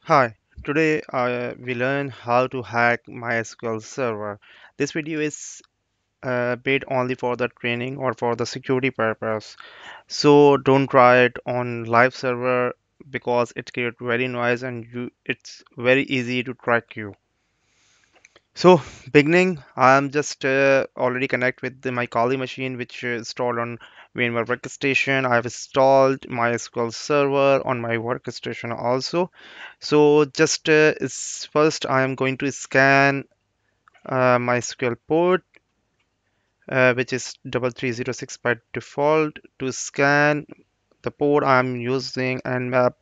Hi, today uh, we learn how to hack MySQL server. This video is uh, paid only for the training or for the security purpose. So don't try it on live server because it creates very noise and you it's very easy to track you. So beginning, I'm just uh, already connect with the, my Kali machine which is installed on VMware workstation. I've installed MySQL server on my workstation also. So just uh, first I am going to scan uh, MySQL port uh, which is 3306 by default to scan the port I'm using Nmap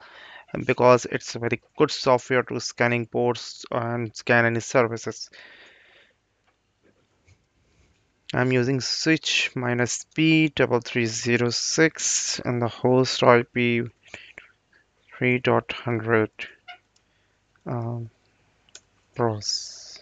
because it's a very good software to scanning ports and scan any services. I'm using switch minus p double three zero six and the host IP three dot hundred um, pros.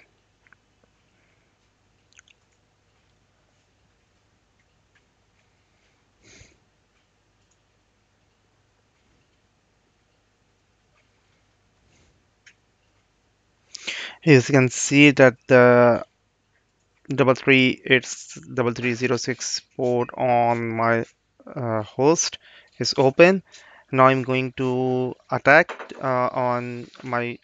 As you can see that the double three it's double three zero six port on my uh, host is open. Now I'm going to attack uh, on my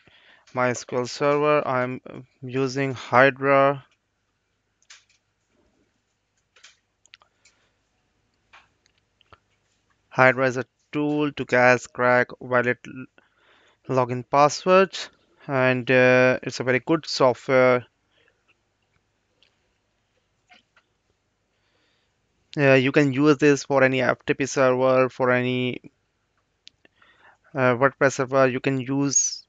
MySQL server. I'm using Hydra. Hydra is a tool to cache, crack, valid login passwords, and uh, it's a very good software. Uh, you can use this for any FTP server, for any uh, WordPress server. You can use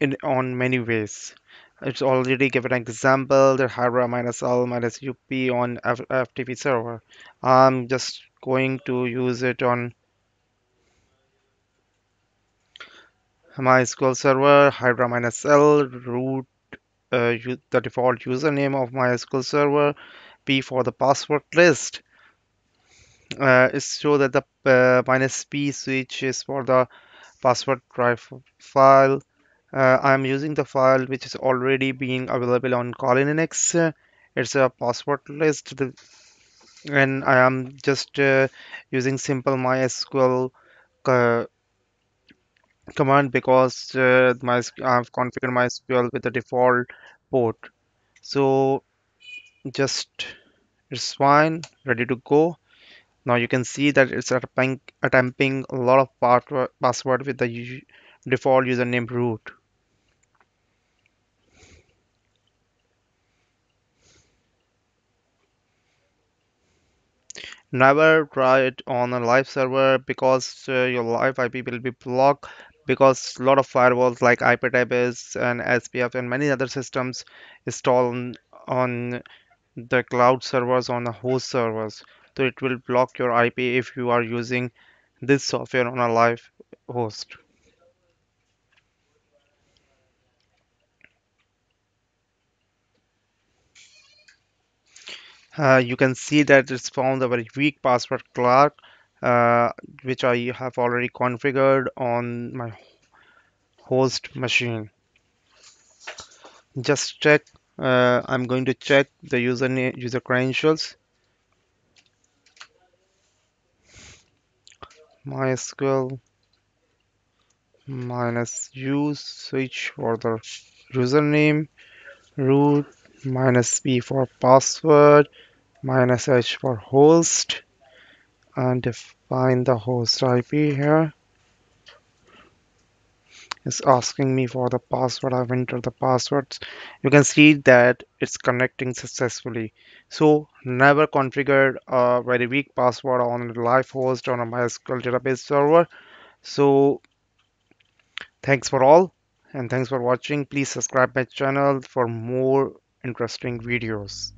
it on many ways. It's already given an example that Hydra minus L minus UP on F FTP server. I'm just going to use it on MySQL server, Hydra minus L, root, uh, the default username of MySQL server, P for the password list. Uh, is show that the uh, minus P switch is for the password drive file. Uh, I'm using the file which is already being available on Kali Linux. It's a password list, and I am just uh, using simple MySQL uh, command because uh, my I've configured MySQL with the default port. So just it's fine, ready to go. Now you can see that it's attempting, a lot of password with the default username root. Never try it on a live server because uh, your live IP will be blocked because a lot of firewalls like IPTabis and SPF and many other systems install on, on the cloud servers on the host servers. So it will block your IP if you are using this software on a live host. Uh, you can see that it's found a very weak password clerk, uh, which I have already configured on my host machine. Just check. Uh, I'm going to check the username, user credentials. MySQL minus u switch for the username root minus p for password minus h for host and define the host IP here is asking me for the password. I've entered the passwords. You can see that it's connecting successfully. So never configured a very weak password on a live host on a MySQL database server. So thanks for all and thanks for watching. Please subscribe my channel for more interesting videos